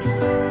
Bye.